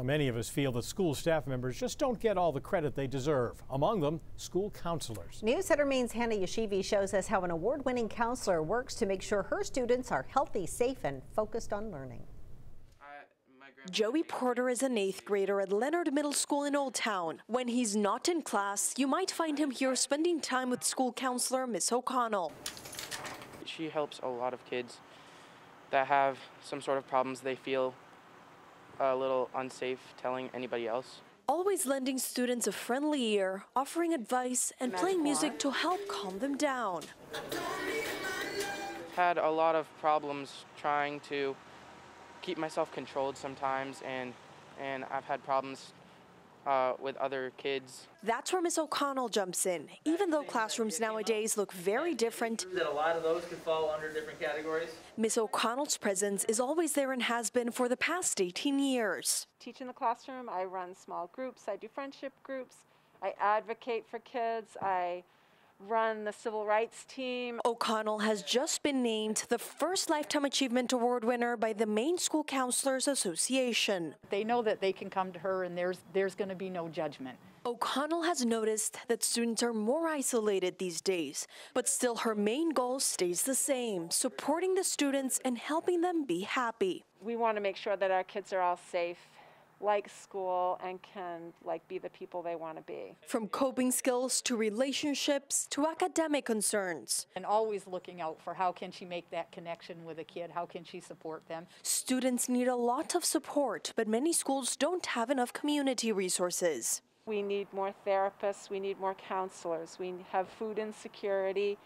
Now, many of us feel that school staff members just don't get all the credit they deserve. Among them, school counselors. News Center Maine's Hannah Yechivi shows us how an award-winning counselor works to make sure her students are healthy, safe, and focused on learning. Joey Porter is an eighth grader at Leonard Middle School in Old Town. When he's not in class, you might find him here spending time with school counselor Miss O'Connell. She helps a lot of kids that have some sort of problems they feel a little unsafe telling anybody else. Always lending students a friendly ear, offering advice, and playing music to help calm them down. Had a lot of problems trying to keep myself controlled sometimes, and and I've had problems uh, with other kids. That's where Miss O'Connell jumps in. Even though classrooms nowadays look very different, that a lot of those could fall under different categories. Miss O'Connell's presence is always there and has been for the past 18 years. Teach in the classroom, I run small groups, I do friendship groups, I advocate for kids, I run the civil rights team. O'Connell has just been named the first Lifetime Achievement Award winner by the Maine School Counselors Association. They know that they can come to her and there's there's going to be no judgment. O'Connell has noticed that students are more isolated these days, but still her main goal stays the same, supporting the students and helping them be happy. We want to make sure that our kids are all safe like school and can like be the people they want to be. From coping skills to relationships to academic concerns. And always looking out for how can she make that connection with a kid, how can she support them. Students need a lot of support, but many schools don't have enough community resources. We need more therapists, we need more counselors, we have food insecurity,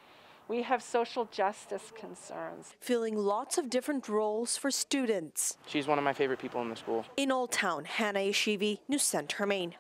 we have social justice concerns. Filling lots of different roles for students. She's one of my favorite people in the school. In Old Town, Hannah Yechivi, News Center, Maine.